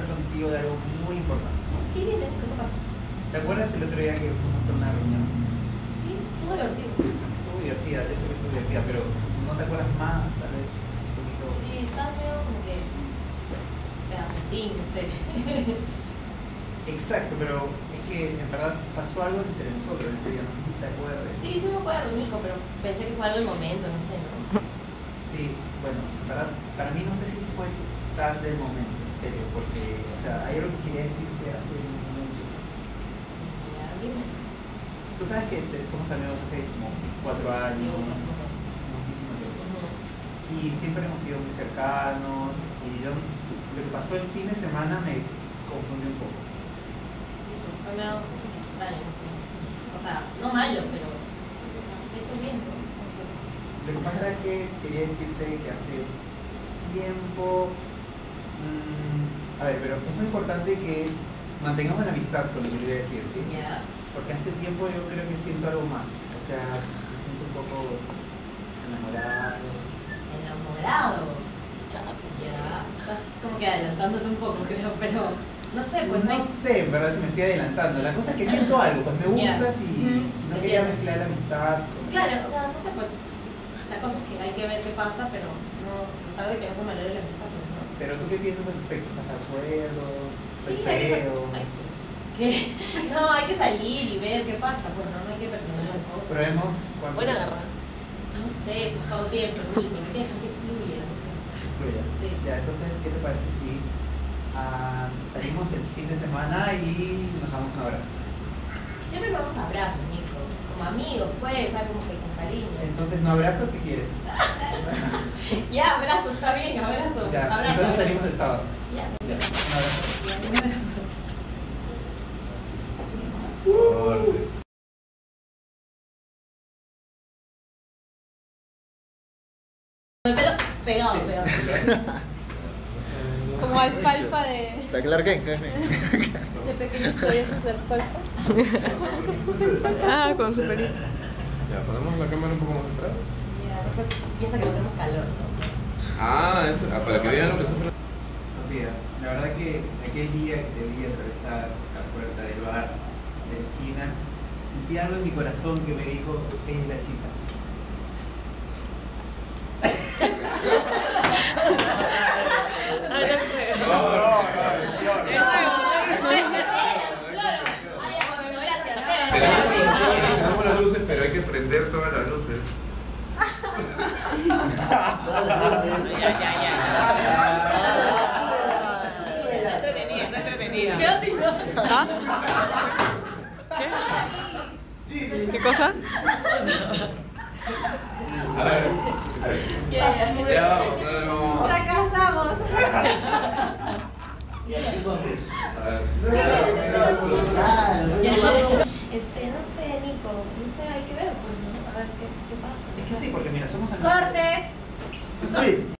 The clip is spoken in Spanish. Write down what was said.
contigo de algo muy importante. Sí, dile, ¿qué te pasa? ¿Te acuerdas el otro día que fuimos a hacer una reunión? Sí, estuvo divertido. Estuvo divertida, yo sé que estuvo divertida, pero ¿no te acuerdas más? Tal vez un poquito... Sí, está medio como que. Pero sí, no sé. Exacto, pero es que en verdad pasó algo entre nosotros ese día, no sé si te acuerdas. Sí, sí me acuerdo, Nico, pero pensé que fue algo del momento, no sé, ¿no? Sí, bueno, para, para mí no sé si fue tan del momento, en serio, porque, o sea, hay algo que quería decirte hace mucho. Tú sabes que te- somos amigos hace como cuatro años, muchísimo. tiempo. Y siempre hemos sido muy cercanos, y yo, lo que pasó el fin de semana me confundió un poco. Sí, pues fue extraño. O sea, no malo, pero. Lo que pasa es que quería decirte que hace tiempo. Mm, a ver, pero es muy importante que mantengamos la amistad, con lo que quería decir, ¿sí? Ya. Porque hace tiempo yo creo que siento algo más. O sea, me siento un poco enamorado. Enamorado. Ya. Estás como que adelantándote un poco, creo, pero. No sé, pues hay. no sé, en verdad, si me estoy adelantando. La cosa es que siento algo, pues me gustas y no quería mezclar la amistad. con- Claro, o sea, no sé, pues. La cosa es que hay que ver qué pasa, pero no. Tratar de que no se malore la amistad, pues, ¿no? Pero tú qué piensas al respecto? ¿Estás de acuerdo? ¿Soy Sí, hay que ay, sí. ¿Qué? No, hay que salir y ver qué pasa, pues no, no hay que presionar las cosas. Probemos cuánto. Buena garra. No sé, pues todo tiempo, enfermito, que dejan que fluya. Fluya. Sí. Ya, entonces, ¿qué te parece si ah, salimos el fin de semana y nos damos un abrazo? Siempre vamos a abrazos. Como amigos, pues, o sea, como que con cariño. Entonces, ¿no abrazo? ¿Qué quieres? Ya, abrazo, está bien, abrazo. Ya, abrazo. entonces abrazo. salimos el sábado. Ya, Ya, un abrazo. ya, un abrazo. El pelo pegado, pegado. Como alfalfa de, Está claro que de pequeños podías hacer alfalfa. ah, con su pelito. Ya, ponemos la cámara un poco más atrás. Piensa que no tenemos calor, ¿no? Ah, es, ah, para que vean lo que sufre. Sofía, la verdad que aquel día que te vi atravesar la puerta del bar de la esquina, sentí algo en mi corazón que me dijo, es la chica. Claro. Ay, ya, bueno, gracias. Tenemos, tenemos las luces, pero hay que prender todas las luces. Quedó sin voz. ¿Ah? ¿Qué? ¿Qué cosa? A ver. Ya, ya. Ya vamos, a ver, vamos. Fracasamos. A ver. Ya, Este, no sé, Nico. No sé, hay que ver, pues, ¿no? A ver qué, qué pasa. Es que sí, porque mira, somos amigos. ¡Corte! Uy,